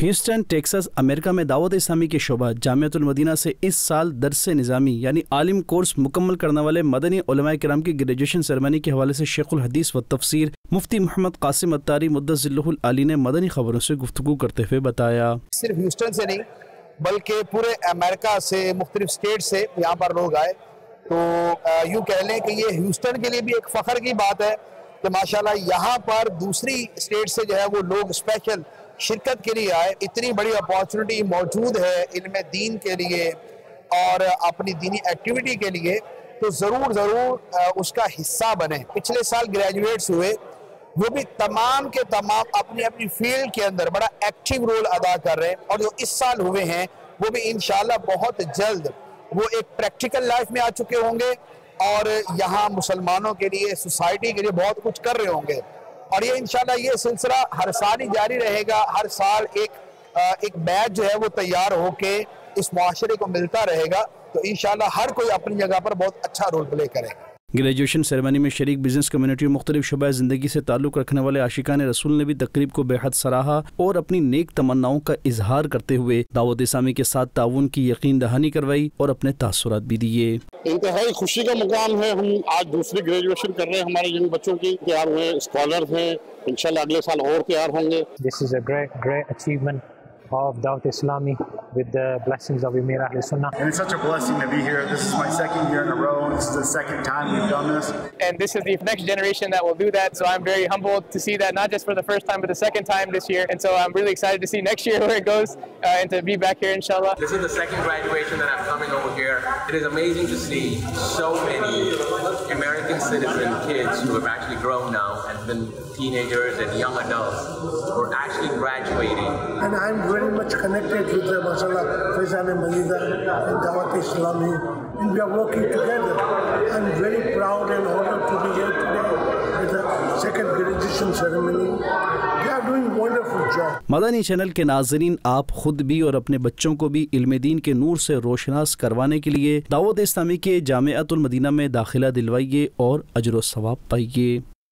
Houston, Texas, America में दावत इस्लामी के शोबा Jamiatul Medina से इस साल दरस निज़ामी, यानी आलिम कोर्स मुकम्मल करने वाले मदनी कराम की ग्रेजुएशन सेरेमनी के हवाले से शेखुल हदीस व तफसीर मुफ्ती मोहम्मद कासिम अत्तारी मुद्दली ने मदनी खबरों से गुफ्तु करते हुए बताया। सिर्फ़ ह्यूस्टन से नहीं, बल्कि पूरे अमेरिका से, मुख्तलिफ़ स्टेट से यहाँ पर लोग आए। तो यूँ कह लें कि ये ह्यूस्टन के लिए भी एक फ़ख्र की बात है कि माशाल्लाह यहाँ पर दूसरी स्टेट से जो है वो लोग स्पेशल शिरकत के लिए आए। इतनी बड़ी अपॉर्चुनिटी मौजूद है इनमें दीन के लिए और अपनी दीनी एक्टिविटी के लिए। तो ज़रूर ज़रूर उसका हिस्सा बने। पिछले साल ग्रेजुएट्स हुए। वो भी तमाम के तमाम अपनी अपनी फ़ील्ड के अंदर बड़ा एक्टिव रोल अदा कर रहे हैं। और जो इस साल हुए हैं, वो भी इन बहुत जल्द वो एक प्रैक्टिकल लाइफ में आ चुके होंगे। और यहाँ मुसलमानों के लिए सोसाइटी के लिए बहुत कुछ कर रहे होंगे। और ये इनशाला ये सिलसिला हर साल ही जारी रहेगा। हर साल एक एक बैच जो है वो तैयार होके इस माशरे को मिलता रहेगा। तो इनशाला हर कोई अपनी जगह पर बहुत अच्छा रोल प्ले करेगा। ग्रेजुएशन सेरेमनी में शरीक बिज़नेस कम्युनिटी और मुख्तलिफ़ शुबा ज़िंदगी से ताल्लुक़ रखने वाले आशिकान रसूल ने भी तकरीब को बेहद सराहा और अपनी नेक तमन्नाओं का इजहार करते हुए दावत इस्लामी के साथ ताउन की यकीन दहानी करवाई और अपने तासुरात भी दिए। इंतहाई खुशी का मुकाम है। हम आज दूसरी ग्रेजुएशन कर रहे हैं हमारे जिन बच्चों की। तैयार हुए स्कॉलर हैं। इंशाल्लाह अगले साल और तैयार होंगे। This is a great great achievement of Dawat Islami with the blessings of Emir Ahl Sunnah. And it's such a blessing to be here. This is my second year in a row. This is the second time we've done this. And this is the next generation that will do that. So I'm very humbled to see that not just for the first time, but the second time this year. And so I'm really excited to see next year where it goes uh, and to be back here, inshallah. This is the second graduation that I'm coming over here. It is amazing to see so many American citizen kids who have actually grown now and been teenagers and young adults who are actually graduating. And I'm very much connected with the Masala Faizan Malida and Dawat Islami. And we are working together. I'm very proud and honored to be here today with the second graduation ceremony. Madani channel के नाजरीन आप खुद भी और अपने बच्चों को भी इल्म दीन के नूर से रोशनास करवाने के लिए दावत इस्लामी के जामियातुल मदीना में दाखिला दिलवाइए और अजर सवाब पाइए